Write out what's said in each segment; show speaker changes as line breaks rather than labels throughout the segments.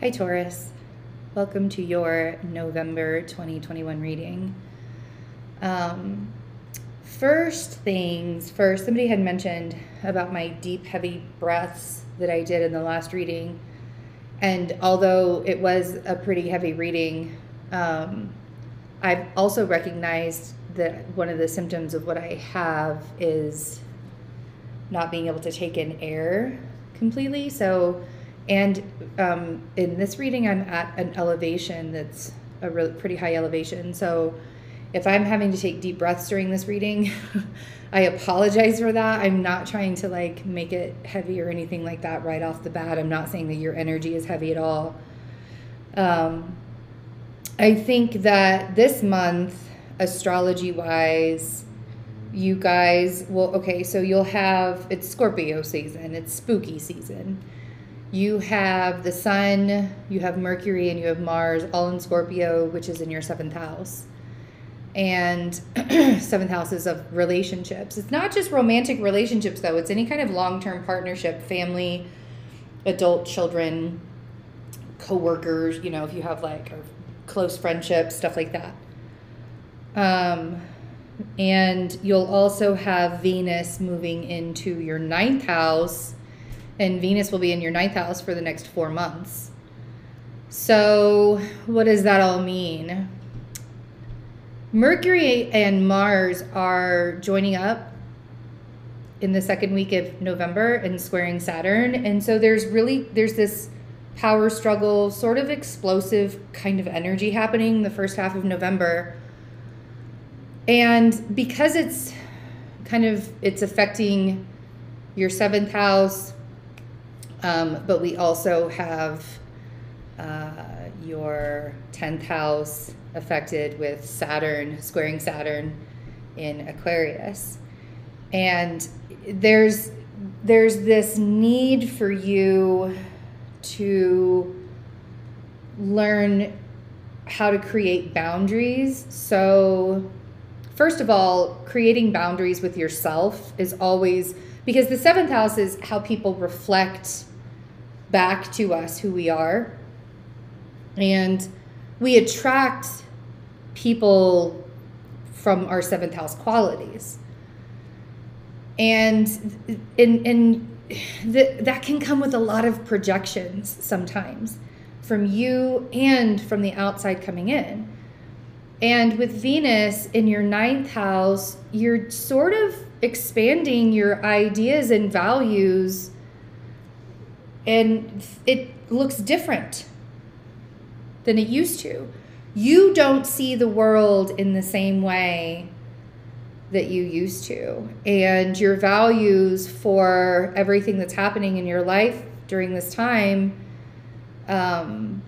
Hi, Taurus. Welcome to your November 2021 reading. Um, first things first, somebody had mentioned about my deep, heavy breaths that I did in the last reading. And although it was a pretty heavy reading, um, I've also recognized that one of the symptoms of what I have is not being able to take in air completely. So, and um, in this reading, I'm at an elevation that's a really pretty high elevation. So, if I'm having to take deep breaths during this reading, I apologize for that. I'm not trying to like make it heavy or anything like that right off the bat. I'm not saying that your energy is heavy at all. Um, I think that this month, astrology wise, you guys will, okay, so you'll have, it's Scorpio season, it's spooky season. You have the sun, you have Mercury, and you have Mars all in Scorpio, which is in your seventh house and seventh houses of relationships. It's not just romantic relationships, though, it's any kind of long term partnership, family, adult children, coworkers, you know, if you have like close friendships, stuff like that. Um, and you'll also have Venus moving into your ninth house, and Venus will be in your ninth house for the next four months. So, what does that all mean? Mercury and Mars are joining up in the second week of November and squaring Saturn. And so there's really there's this power struggle, sort of explosive kind of energy happening the first half of November. And because it's kind of it's affecting your seventh house, um, but we also have uh, your 10th house affected with Saturn squaring Saturn in Aquarius. And there's there's this need for you to learn how to create boundaries. So first of all, creating boundaries with yourself is always because the seventh house is how people reflect back to us who we are. And we attract people from our seventh house qualities. And and the, that can come with a lot of projections sometimes from you and from the outside coming in. And with Venus in your ninth house, you're sort of expanding your ideas and values, and it looks different than it used to you don't see the world in the same way that you used to. And your values for everything that's happening in your life during this time, um,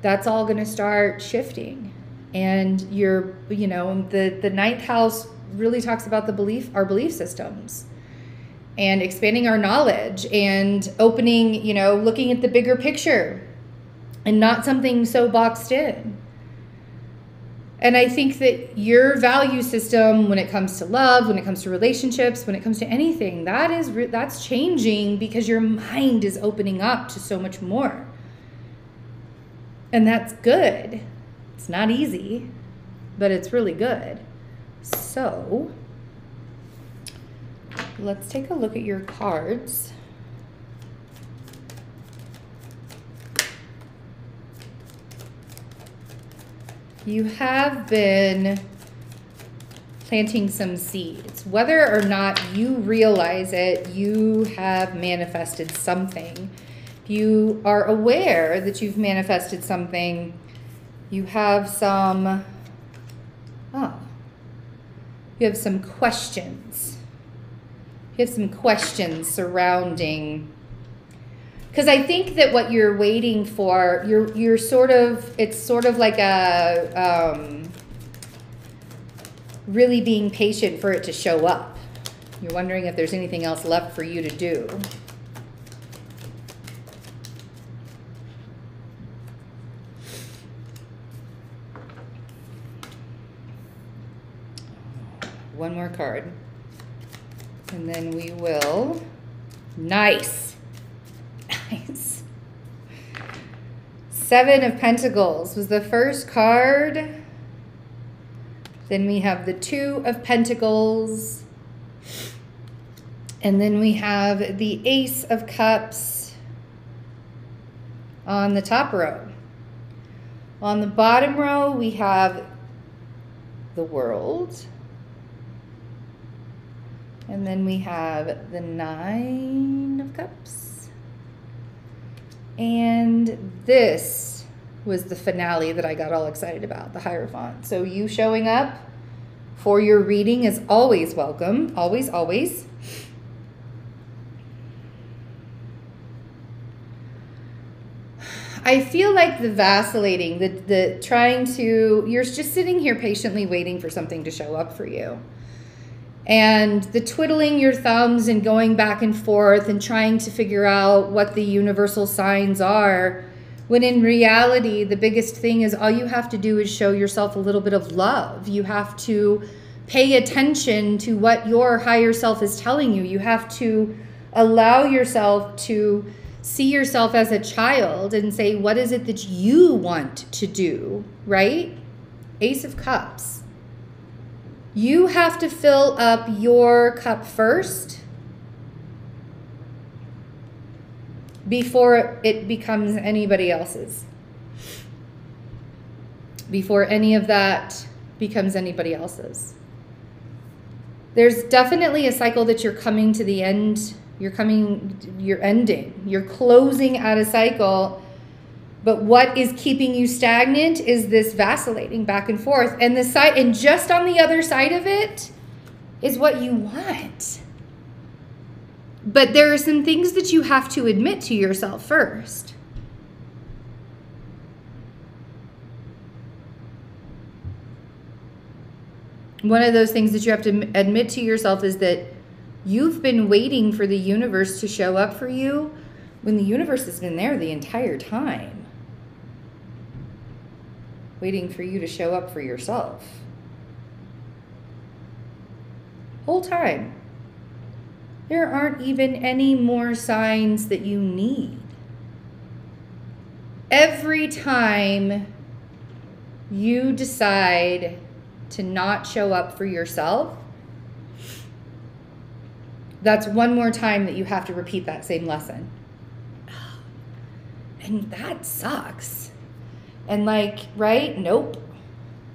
that's all going to start shifting. And you're, you know, the, the ninth house really talks about the belief, our belief systems and expanding our knowledge and opening, you know, looking at the bigger picture and not something so boxed in. And I think that your value system, when it comes to love, when it comes to relationships, when it comes to anything, that is that's changing because your mind is opening up to so much more. And that's good. It's not easy, but it's really good. So, let's take a look at your cards. you have been planting some seeds. Whether or not you realize it, you have manifested something. You are aware that you've manifested something, you have some, oh, you have some questions. You have some questions surrounding because I think that what you're waiting for, you're you're sort of it's sort of like a um, really being patient for it to show up. You're wondering if there's anything else left for you to do. One more card. And then we will. Nice. Nice. Seven of Pentacles was the first card. Then we have the Two of Pentacles. And then we have the Ace of Cups on the top row. On the bottom row, we have the World. And then we have the Nine of Cups. And this was the finale that I got all excited about, the Hierophant. So you showing up for your reading is always welcome. Always, always. I feel like the vacillating, the the trying to you're just sitting here patiently waiting for something to show up for you. And the twiddling your thumbs and going back and forth and trying to figure out what the universal signs are, when in reality, the biggest thing is all you have to do is show yourself a little bit of love. You have to pay attention to what your higher self is telling you. You have to allow yourself to see yourself as a child and say, what is it that you want to do, right? Ace of Cups. You have to fill up your cup first before it becomes anybody else's. Before any of that becomes anybody else's. There's definitely a cycle that you're coming to the end, you're coming, you're ending, you're closing out a cycle but what is keeping you stagnant is this vacillating back and forth. And the side and just on the other side of it is what you want. But there are some things that you have to admit to yourself first. One of those things that you have to admit to yourself is that you've been waiting for the universe to show up for you when the universe has been there the entire time waiting for you to show up for yourself. Whole time. There aren't even any more signs that you need. Every time you decide to not show up for yourself, that's one more time that you have to repeat that same lesson. And that sucks. And like, right? Nope.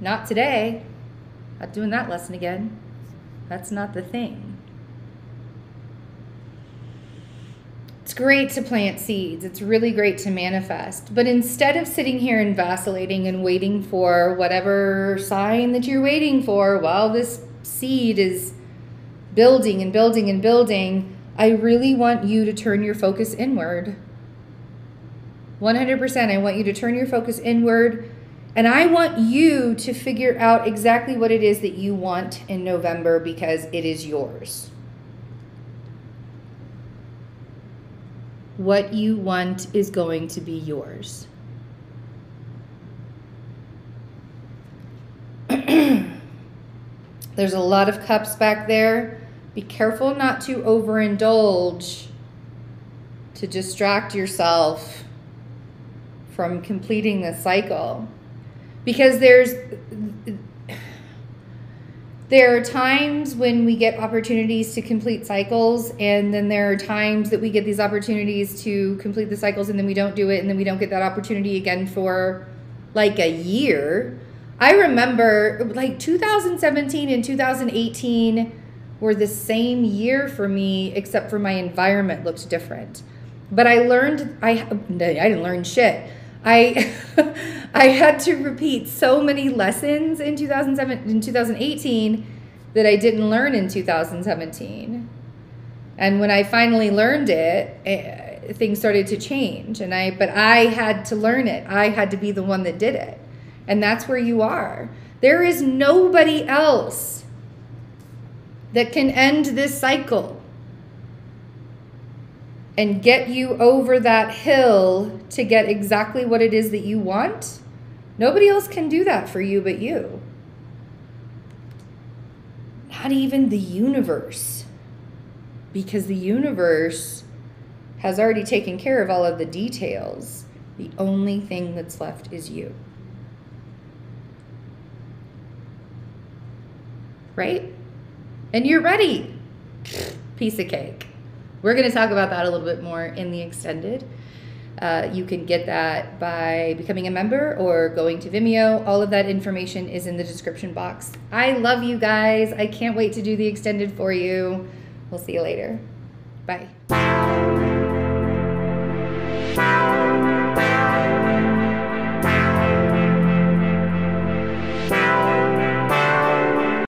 Not today. Not doing that lesson again. That's not the thing. It's great to plant seeds. It's really great to manifest. But instead of sitting here and vacillating and waiting for whatever sign that you're waiting for while this seed is building and building and building, I really want you to turn your focus inward 100%. I want you to turn your focus inward. And I want you to figure out exactly what it is that you want in November because it is yours. What you want is going to be yours. There's a lot of cups back there. Be careful not to overindulge, to distract yourself from completing the cycle. Because there's there are times when we get opportunities to complete cycles and then there are times that we get these opportunities to complete the cycles and then we don't do it and then we don't get that opportunity again for like a year. I remember like 2017 and 2018 were the same year for me except for my environment looked different. But i learned i i didn't learn shit I I had to repeat so many lessons in 2007 in 2018 that I didn't learn in 2017. And when I finally learned it, eh, things started to change and I but I had to learn it. I had to be the one that did it. And that's where you are. There is nobody else that can end this cycle and get you over that hill to get exactly what it is that you want, nobody else can do that for you but you. Not even the universe. Because the universe has already taken care of all of the details. The only thing that's left is you. Right? And you're ready. Piece of cake. We're going to talk about that a little bit more in the extended. Uh, you can get that by becoming a member or going to Vimeo. All of that information is in the description box. I love you guys. I can't wait to do the extended for you. We'll see you later. Bye.